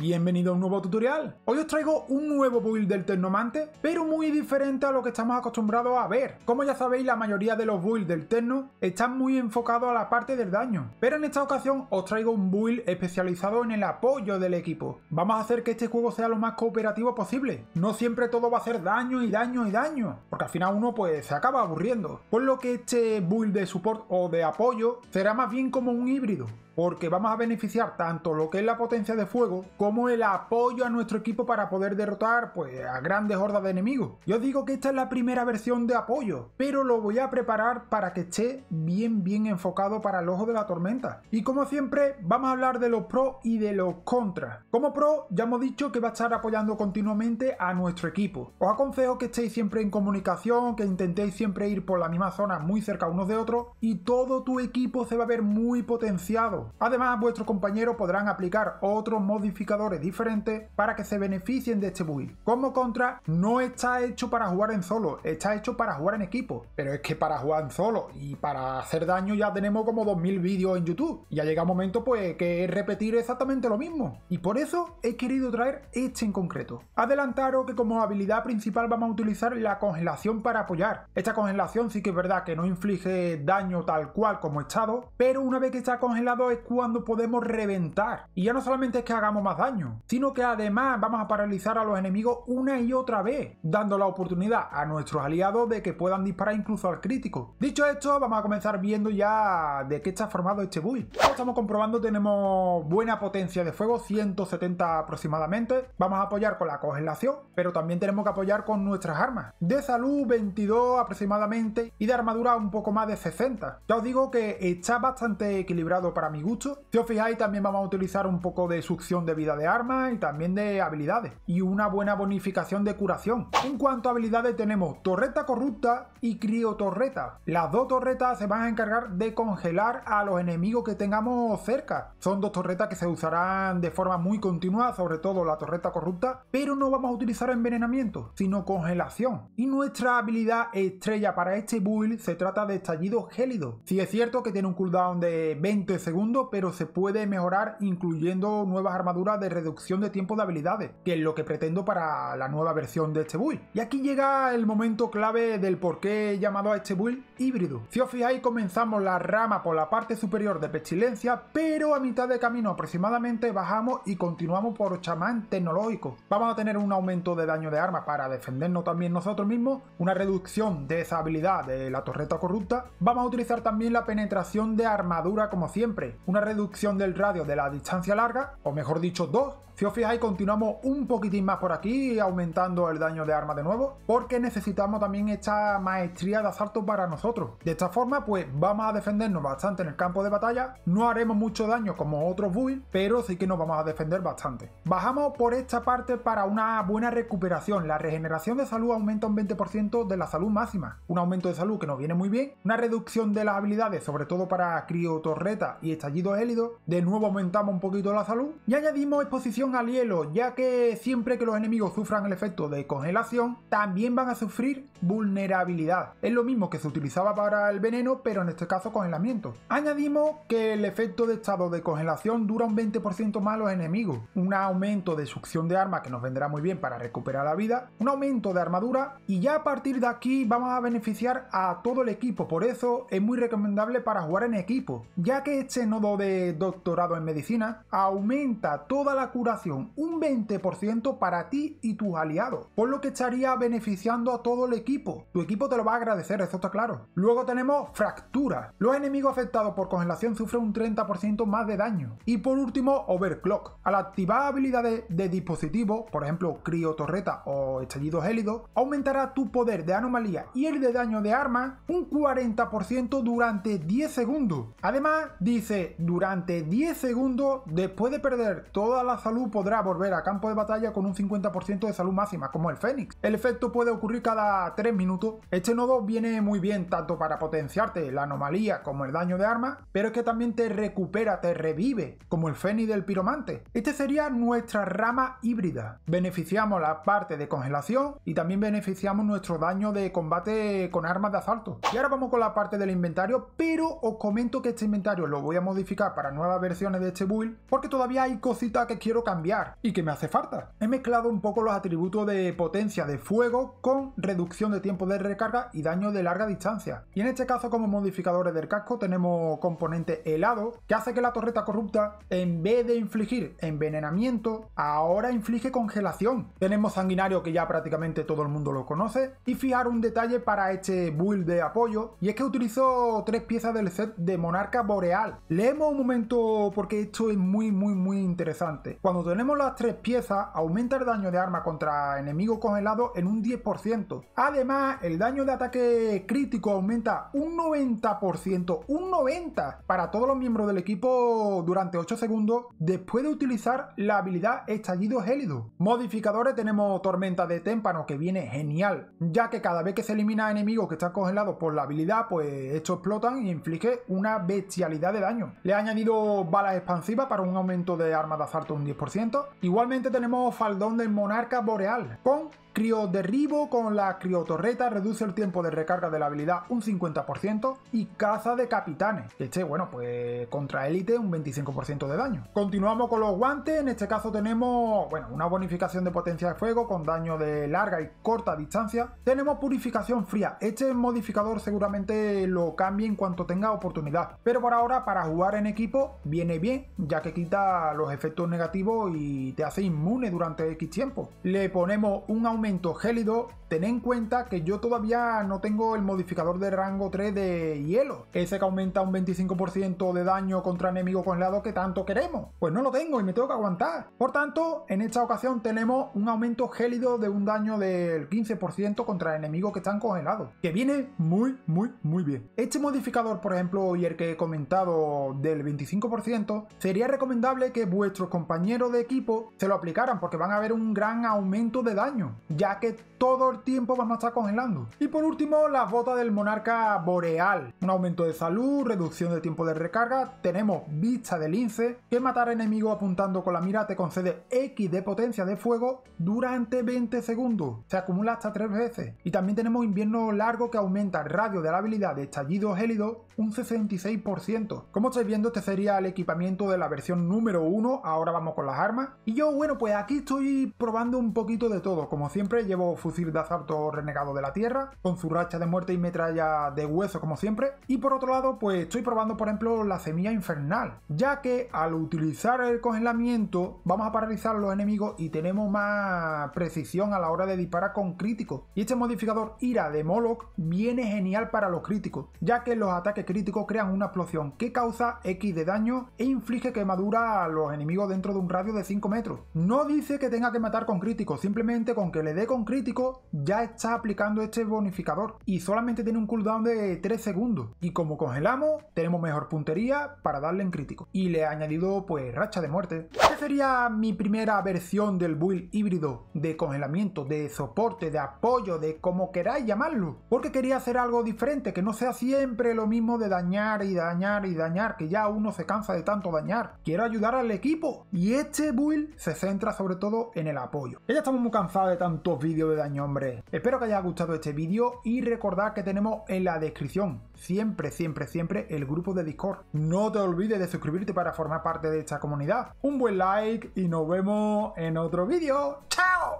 Bienvenido a un nuevo tutorial. Hoy os traigo un nuevo build del Tecnomante, pero muy diferente a lo que estamos acostumbrados a ver. Como ya sabéis, la mayoría de los builds del Tecno están muy enfocados a la parte del daño, pero en esta ocasión os traigo un build especializado en el apoyo del equipo. Vamos a hacer que este juego sea lo más cooperativo posible. No siempre todo va a ser daño y daño y daño, porque al final uno pues se acaba aburriendo. Por lo que este build de support o de apoyo será más bien como un híbrido porque vamos a beneficiar tanto lo que es la potencia de fuego como el apoyo a nuestro equipo para poder derrotar pues, a grandes hordas de enemigos. Yo digo que esta es la primera versión de apoyo, pero lo voy a preparar para que esté bien bien enfocado para el ojo de la tormenta. Y como siempre, vamos a hablar de los pros y de los contras. Como pro, ya hemos dicho que va a estar apoyando continuamente a nuestro equipo. Os aconsejo que estéis siempre en comunicación, que intentéis siempre ir por la misma zona muy cerca unos de otros y todo tu equipo se va a ver muy potenciado Además, vuestros compañeros podrán aplicar otros modificadores diferentes para que se beneficien de este build. Como contra, no está hecho para jugar en solo, está hecho para jugar en equipo. Pero es que para jugar en solo y para hacer daño ya tenemos como 2000 vídeos en YouTube. Ya llega un momento pues que repetir exactamente lo mismo. Y por eso he querido traer este en concreto. Adelantaros que como habilidad principal vamos a utilizar la congelación para apoyar. Esta congelación sí que es verdad que no inflige daño tal cual como estado, pero una vez que está congelado cuando podemos reventar. Y ya no solamente es que hagamos más daño, sino que además vamos a paralizar a los enemigos una y otra vez, dando la oportunidad a nuestros aliados de que puedan disparar incluso al crítico. Dicho esto, vamos a comenzar viendo ya de qué está formado este build. Estamos comprobando, tenemos buena potencia de fuego, 170 aproximadamente. Vamos a apoyar con la congelación, pero también tenemos que apoyar con nuestras armas. De salud, 22 aproximadamente, y de armadura un poco más de 60. Ya os digo que está bastante equilibrado para mi si os fijáis, también vamos a utilizar un poco de succión de vida de armas y también de habilidades. Y una buena bonificación de curación. En cuanto a habilidades tenemos torreta corrupta y criotorreta. Las dos torretas se van a encargar de congelar a los enemigos que tengamos cerca. Son dos torretas que se usarán de forma muy continua, sobre todo la torreta corrupta, pero no vamos a utilizar envenenamiento, sino congelación. Y nuestra habilidad estrella para este build se trata de estallido gélido. Si es cierto que tiene un cooldown de 20 segundos, pero se puede mejorar incluyendo nuevas armaduras de reducción de tiempo de habilidades, que es lo que pretendo para la nueva versión de este build. Y aquí llega el momento clave del por qué he llamado a este build híbrido. Si os fijáis, comenzamos la rama por la parte superior de pestilencia, pero a mitad de camino aproximadamente bajamos y continuamos por chamán tecnológico. Vamos a tener un aumento de daño de arma para defendernos también nosotros mismos, una reducción de esa habilidad de la torreta corrupta. Vamos a utilizar también la penetración de armadura como siempre, una reducción del radio de la distancia larga, o mejor dicho, dos. Si os fijáis, continuamos un poquitín más por aquí, aumentando el daño de arma de nuevo, porque necesitamos también esta maestría de asalto para nosotros. De esta forma, pues vamos a defendernos bastante en el campo de batalla, no haremos mucho daño como otros builds, pero sí que nos vamos a defender bastante. Bajamos por esta parte para una buena recuperación. La regeneración de salud aumenta un 20% de la salud máxima, un aumento de salud que nos viene muy bien, una reducción de las habilidades, sobre todo para criotorreta y estallido estallido de nuevo aumentamos un poquito la salud y añadimos exposición al hielo, ya que siempre que los enemigos sufran el efecto de congelación, también van a sufrir vulnerabilidad. Es lo mismo que se utilizaba para el veneno, pero en este caso congelamiento. Añadimos que el efecto de estado de congelación dura un 20% más los enemigos, un aumento de succión de arma que nos vendrá muy bien para recuperar la vida, un aumento de armadura y ya a partir de aquí vamos a beneficiar a todo el equipo, por eso es muy recomendable para jugar en equipo, ya que este de doctorado en medicina, aumenta toda la curación un 20% para ti y tus aliados, por lo que estaría beneficiando a todo el equipo. Tu equipo te lo va a agradecer, eso está claro. Luego tenemos fractura. Los enemigos afectados por congelación sufren un 30% más de daño. Y por último, overclock. Al activar habilidades de dispositivo, por ejemplo, criotorreta o estallido gélido, aumentará tu poder de anomalía y el de daño de arma un 40% durante 10 segundos. Además, dice durante 10 segundos, después de perder toda la salud, podrá volver a campo de batalla con un 50% de salud máxima, como el Fénix. El efecto puede ocurrir cada 3 minutos. Este nodo viene muy bien tanto para potenciarte la anomalía como el daño de arma, pero es que también te recupera, te revive, como el Fénix del piromante. Este sería nuestra rama híbrida. Beneficiamos la parte de congelación y también beneficiamos nuestro daño de combate con armas de asalto. Y ahora vamos con la parte del inventario, pero os comento que este inventario lo voy a modificar para nuevas versiones de este build porque todavía hay cositas que quiero cambiar y que me hace falta. He mezclado un poco los atributos de potencia de fuego con reducción de tiempo de recarga y daño de larga distancia. Y en este caso como modificadores del casco tenemos componente helado que hace que la torreta corrupta en vez de infligir envenenamiento ahora inflige congelación. Tenemos sanguinario que ya prácticamente todo el mundo lo conoce y fijar un detalle para este build de apoyo y es que utilizo tres piezas del set de Monarca Boreal. Leemos un momento porque esto es muy muy muy interesante. Cuando tenemos las tres piezas aumenta el daño de arma contra enemigos congelados en un 10%. Además el daño de ataque crítico aumenta un 90%, un 90% para todos los miembros del equipo durante 8 segundos después de utilizar la habilidad Estallido Gélido. Modificadores tenemos Tormenta de Témpano que viene genial, ya que cada vez que se elimina enemigos que están congelados por la habilidad, pues estos explotan y inflige una bestialidad de daño. Le he añadido balas expansivas para un aumento de arma de asalto un 10%. Igualmente tenemos Faldón del Monarca Boreal, con Derribo con la criotorreta reduce el tiempo de recarga de la habilidad un 50% y caza de capitanes. Este, bueno, pues contra élite un 25% de daño. Continuamos con los guantes, en este caso tenemos, bueno, una bonificación de potencia de fuego con daño de larga y corta distancia. Tenemos purificación fría, este modificador seguramente lo cambie en cuanto tenga oportunidad, pero por ahora para jugar en equipo viene bien, ya que quita los efectos negativos y te hace inmune durante X tiempo. Le ponemos un aumento gélido, ten en cuenta que yo todavía no tengo el modificador de rango 3 de hielo, ese que aumenta un 25% de daño contra enemigos congelados que tanto queremos. Pues no lo tengo y me tengo que aguantar. Por tanto, en esta ocasión tenemos un aumento gélido de un daño del 15% contra enemigos que están congelados, que viene muy, muy, muy bien. Este modificador, por ejemplo, y el que he comentado del 25%, sería recomendable que vuestros compañeros de equipo se lo aplicaran porque van a ver un gran aumento de daño ya que todo el tiempo vamos a estar congelando. Y por último, las botas del monarca boreal. Un aumento de salud, reducción de tiempo de recarga, tenemos vista de lince, que matar enemigos apuntando con la mira te concede X de potencia de fuego durante 20 segundos. Se acumula hasta 3 veces. Y también tenemos invierno largo que aumenta el radio de la habilidad de estallido gélido un 66%. Como viendo, este sería el equipamiento de la versión número 1. Ahora vamos con las armas. Y yo, bueno, pues aquí estoy probando un poquito de todo. Como siempre, llevo fusil de asalto renegado de la tierra, con su racha de muerte y metralla de hueso como siempre. Y por otro lado, pues estoy probando por ejemplo la semilla infernal, ya que al utilizar el congelamiento vamos a paralizar a los enemigos y tenemos más precisión a la hora de disparar con críticos. Y este modificador ira de Moloch viene genial para los críticos, ya que los ataques críticos crean una explosión que causa X de daño e inflige quemadura a los enemigos dentro de un radio de 5 metros. No dice que tenga que matar con críticos, simplemente con que le dé con crítico ya está aplicando este bonificador y solamente tiene un cooldown de 3 segundos. Y como congelamos, tenemos mejor puntería para darle en crítico. Y le he añadido pues racha de muerte. Esta sería mi primera versión del build híbrido de congelamiento, de soporte, de apoyo, de como queráis llamarlo. Porque quería hacer algo diferente, que no sea siempre lo mismo de dañar y dañar y dañar, que ya uno se cansa de tanto dañar. Quiero ayudar al equipo. Y este build se centra sobre todo en el apoyo. Ya estamos muy cansados de tantos vídeos de daño, hombre. Espero que haya gustado este vídeo y recordad que tenemos en la descripción siempre, siempre, siempre el grupo de Discord. No te olvides de suscribirte para formar parte de esta comunidad. Un buen like y nos vemos en otro vídeo. ¡Chao!